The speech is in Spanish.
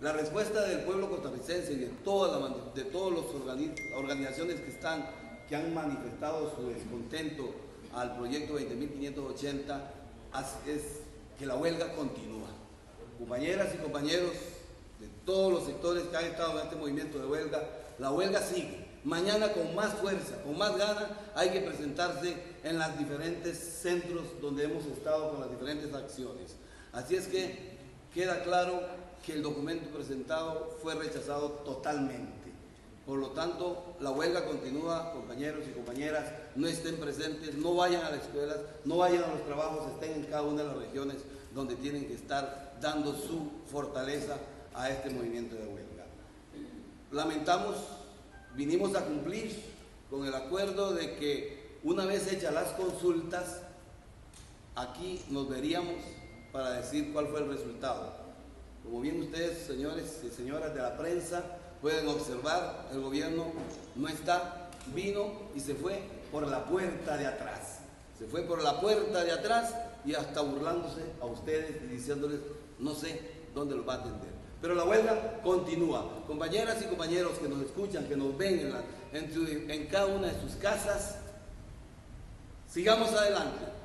La respuesta del pueblo costarricense y de todas las los organizaciones que están, que han manifestado su descontento al proyecto 20.580 es que la huelga continúa. Compañeras y compañeros de todos los sectores que han estado en este movimiento de huelga, la huelga sigue. Mañana con más fuerza, con más ganas, hay que presentarse en los diferentes centros donde hemos estado con las diferentes acciones. Así es que queda claro que el documento presentado fue rechazado totalmente. Por lo tanto, la huelga continúa, compañeros y compañeras, no estén presentes, no vayan a las escuelas, no vayan a los trabajos, estén en cada una de las regiones donde tienen que estar dando su fortaleza a este movimiento de huelga. Lamentamos, vinimos a cumplir con el acuerdo de que una vez hechas las consultas, aquí nos veríamos para decir cuál fue el resultado. Como bien ustedes, señores y señoras de la prensa, pueden observar, el gobierno no está, vino y se fue por la puerta de atrás. Se fue por la puerta de atrás y hasta burlándose a ustedes y diciéndoles, no sé dónde los va a atender. Pero la huelga continúa. Compañeras y compañeros que nos escuchan, que nos ven en, en cada una de sus casas, sigamos adelante